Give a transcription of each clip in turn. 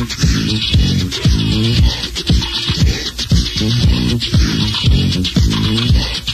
Thank you.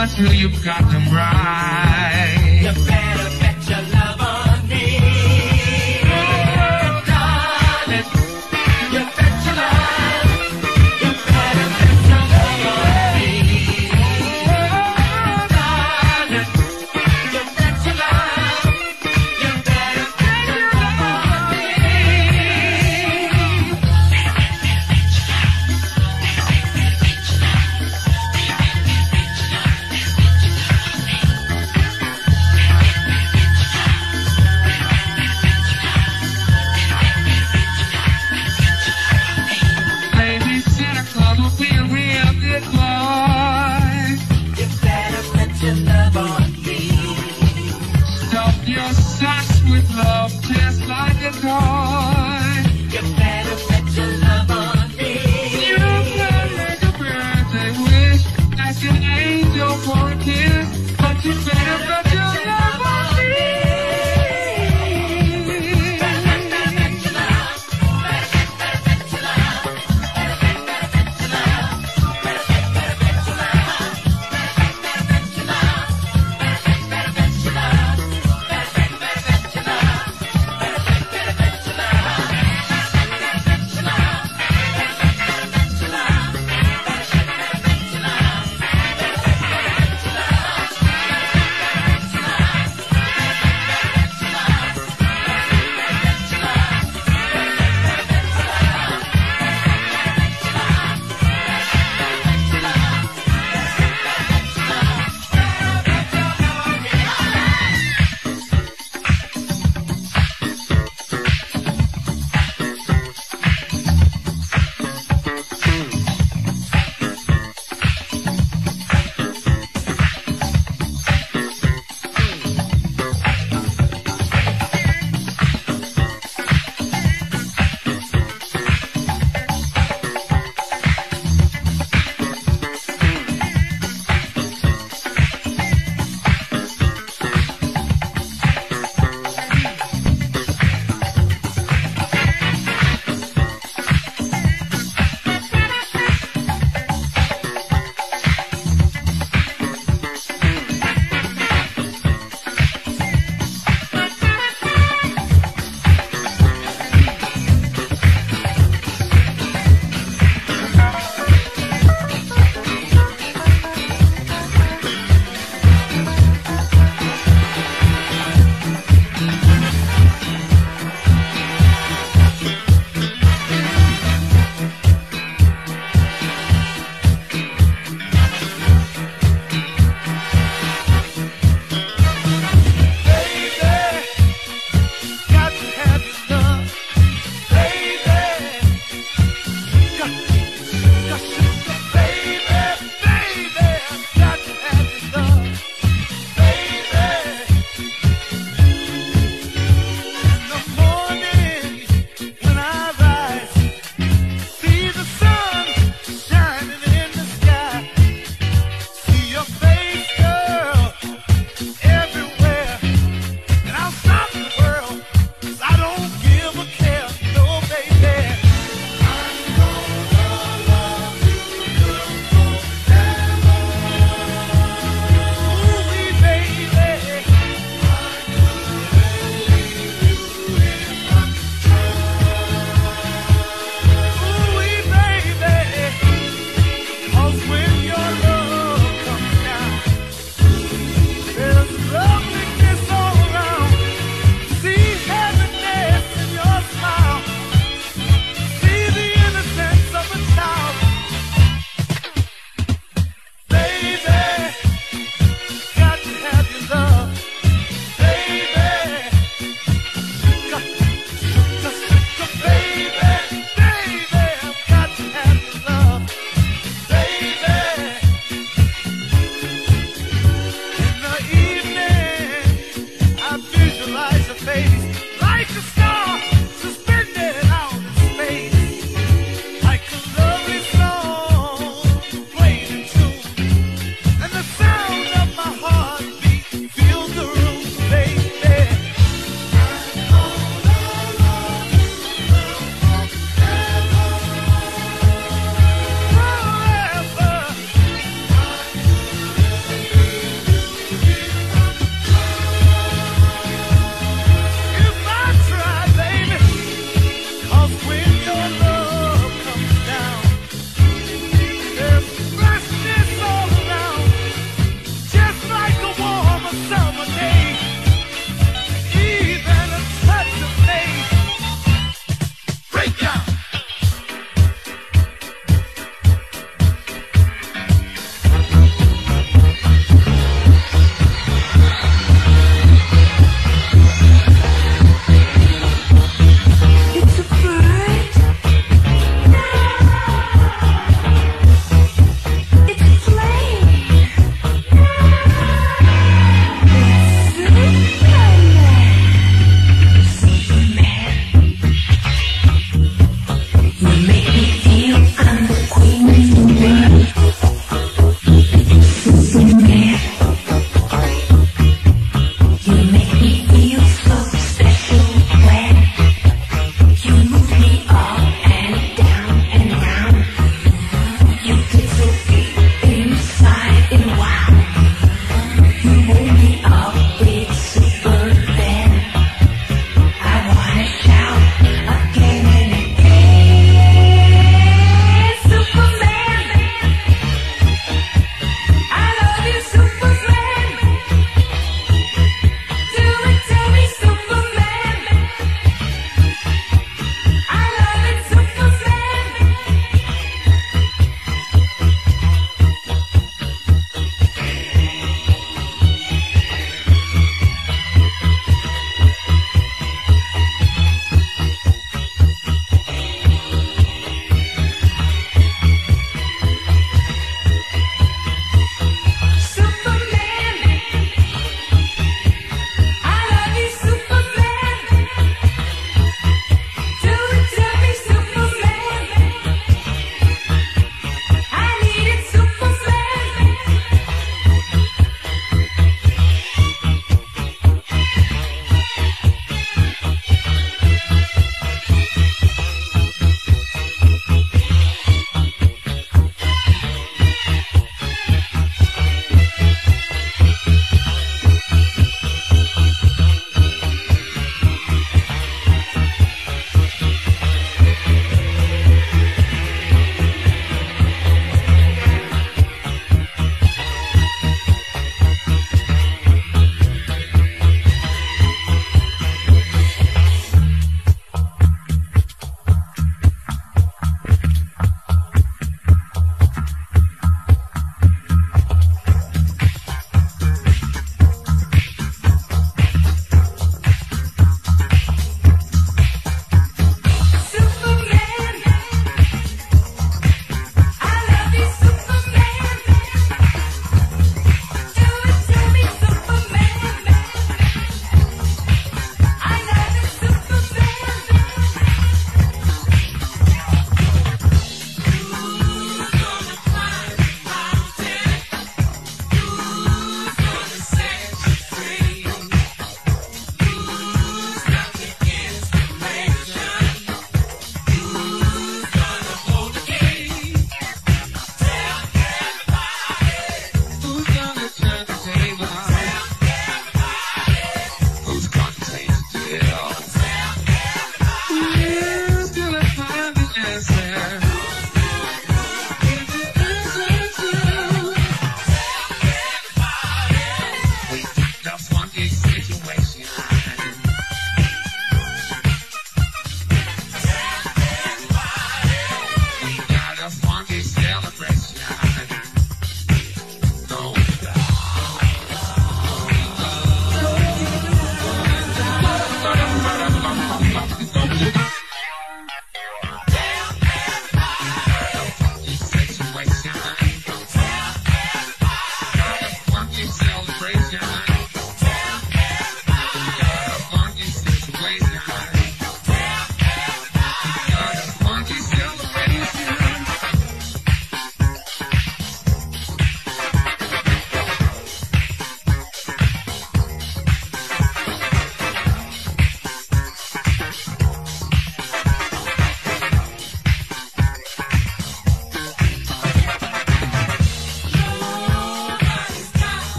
Until you've got them right.